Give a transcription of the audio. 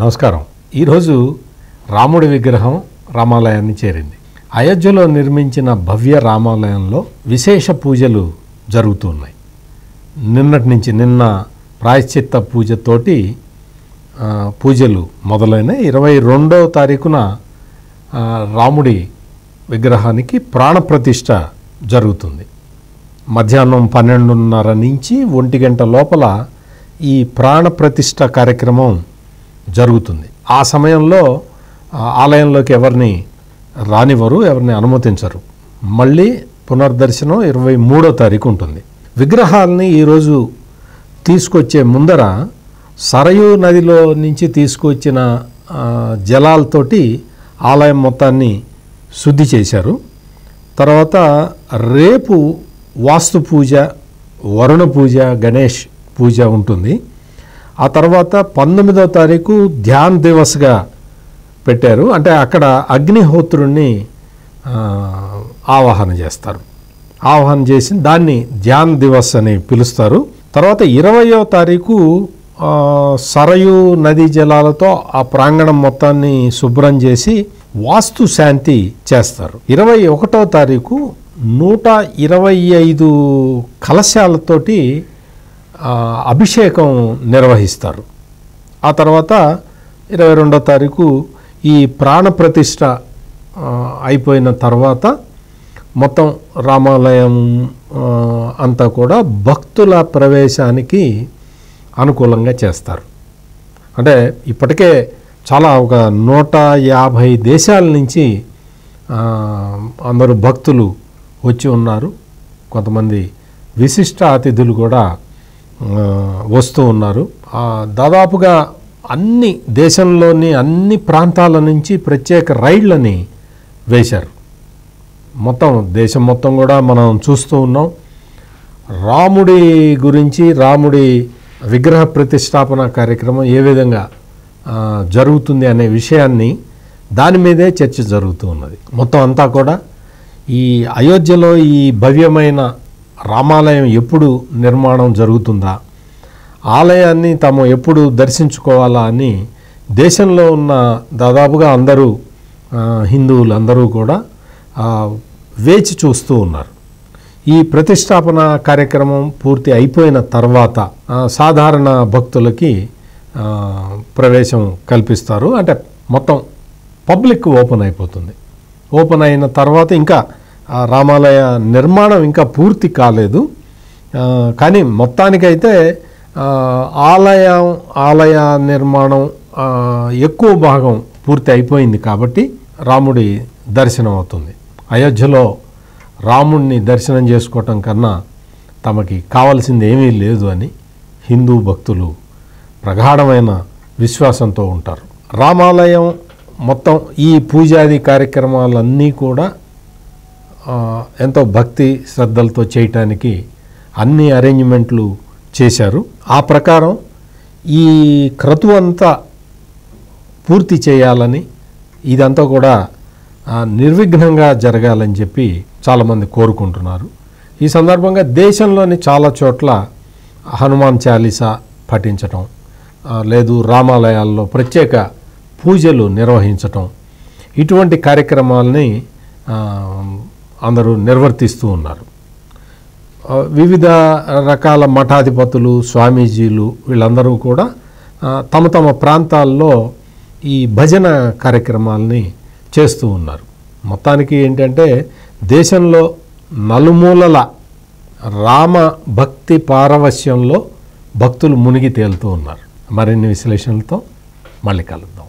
నమస్కారం. ఈరోజు రాముడి విగ్రహం రామాలయాన్ని చేరింది. అయోధ్యలో నిర్మించిన భవ్య రామాలయంలో విశేష పూజలు జరుగుతున్నాయి నిన్నటి నుంచి నిన్న ప్రాయశ్చిత్త పూజతోటి పూజలు మొదలైన ఇరవై రెండవ తారీఖున రాముడి విగ్రహానికి ప్రాణప్రతిష్ఠ జరుగుతుంది. మధ్యాహ్నం పన్నెండున్నర నుంచి ఒంటి గంట లోపల ఈ ప్రాణప్రతిష్ఠ కార్యక్రమం జరుగుతుంది. ఆ సమయంలో ఆలయంలోకి ఎవరిని రానివ్వరు ఎవరిని అనుమతించరు. మళ్ళీ పునర్దర్శనం ఇరవై మూడో తారీఖు ఉంటుంది. విగ్రహాలని ఈరోజు తీసుకొచ్చే ముందర సరయూ నదిలో నుంచి తీసుకొచ్చిన జలాలతోటి ఆలయం మొత్తాన్ని శుద్ధి చేశారు. తర్వాత రేపు వాస్తు పూజ వరుణ పూజ గణేష్ పూజ ఉంటుంది. ఆ తర్వాత పంతొమ్మిదవ తారీఖు ధ్యాన్ దివస్గా పెట్టారు. అంటే అక్కడ అగ్నిహోత్రుణ్ణి ఆవాహన చేస్తారు. ఆవాహన చేసి దాన్ని ధ్యాన్ దివస్ అని పిలుస్తారు. తర్వాత ఇరవయో తారీఖు సరయు నదీ జలాలతో ఆ ప్రాంగణం మొత్తాన్ని శుభ్రం చేసి వాస్తు శాంతి చేస్తారు. ఇరవై ఒకటో తారీఖు నూట ఇరవై ఐదు కలశాలతోటి అభిషేకం నిర్వహిస్తారు. ఆ తర్వాత ఇరవై రెండో తారీఖు ఈ ప్రాణప్రతిష్ఠ అయిపోయిన తర్వాత మొత్తం రామాలయం అంతా కూడా భక్తుల ప్రవేశానికి అనుకూలంగా చేస్తారు. అంటే ఇప్పటికే చాలా ఒక నూట యాభై దేశాల నుంచి అందరూ భక్తులు వచ్చి ఉన్నారు. కొంతమంది విశిష్ట అతిథులు కూడా వస్తూ ఉన్నారు. దాదాపుగా అన్ని దేశంలోని అన్ని ప్రాంతాల నుంచి ప్రత్యేక రైళ్ళని వేశారు. మొత్తం దేశం మొత్తం కూడా మనం చూస్తూ ఉన్నాం. రాముడి గురించి రాముడి విగ్రహ ప్రతిష్టాపన కార్యక్రమం ఏ విధంగా జరుగుతుంది అనే విషయాన్ని దాని మీదే చర్చ జరుగుతూ ఉన్నది. మొత్తం అంతా కూడా ఈ అయోధ్యలో ఈ భవ్యమైన రామాలయం ఎప్పుడు నిర్మాణం జరుగుతుందా? ఆలయాన్ని తాము ఎప్పుడు దర్శించుకోవాలా అని దేశంలో ఉన్న దాదాపుగా అందరూ హిందువులు అందరూ కూడా వేచి చూస్తూ ఉన్నారు. ఈ ప్రతిష్టాపన కార్యక్రమం పూర్తి అయిపోయిన తర్వాత సాధారణ భక్తులకి ప్రవేశం కల్పిస్తారు. అంటే మొత్తం పబ్లిక్ ఓపెన్ అయిపోతుంది. ఓపెన్ అయిన తర్వాత ఇంకా రామాలయ నిర్మాణం ఇంకా పూర్తి కాలేదు. కానీ మొత్తానికైతే ఆలయం ఆలయ నిర్మాణం ఎక్కువ భాగం పూర్తి అయిపోయింది కాబట్టి రాముడి దర్శనం అవుతుంది. అయోధ్యలో రాముడిని దర్శనం చేసుకోవటం కన్నా తమకి కావలసింది ఏమీ లేదు అని హిందూ భక్తులు ప్రగాఢమైన విశ్వాసంతో ఉంటారు. రామాలయం మొత్తం ఈ పూజాది కార్యక్రమాలన్నీ కూడా ఎంతో భక్తి శ్రద్ధలతో చేయటానికి అన్ని అరేంజ్మెంట్లు చేశారు. ఆ ప్రకారం ఈ క్రతు అంతా పూర్తి చేయాలని ఇదంతా కూడా నిర్విఘ్నంగా జరగాలని చెప్పి చాలామంది కోరుకుంటున్నారు. ఈ సందర్భంగా దేశంలోని చాలా చోట్ల హనుమాన్ చాలీసా పఠించటం లేదు రామాలయాల్లో ప్రత్యేక పూజలు నిర్వహించటం ఇటువంటి కార్యక్రమాలని అందరూ నిర్వర్తిస్తూ ఉన్నారు. వివిధ రకాల మఠాధిపతులు స్వామీజీలు వీళ్ళందరూ కూడా తమ తమ ప్రాంతాల్లో ఈ భజన కార్యక్రమాలని చేస్తూ ఉన్నారు. మొత్తానికి ఏంటంటే దేశంలో నలుమూలల రామ భక్తి పారవశ్యంలో భక్తులు మునిగి తేలుతూ ఉన్నారు. మరిన్ని విశ్లేషణలతో మళ్ళీ కలుద్దాం.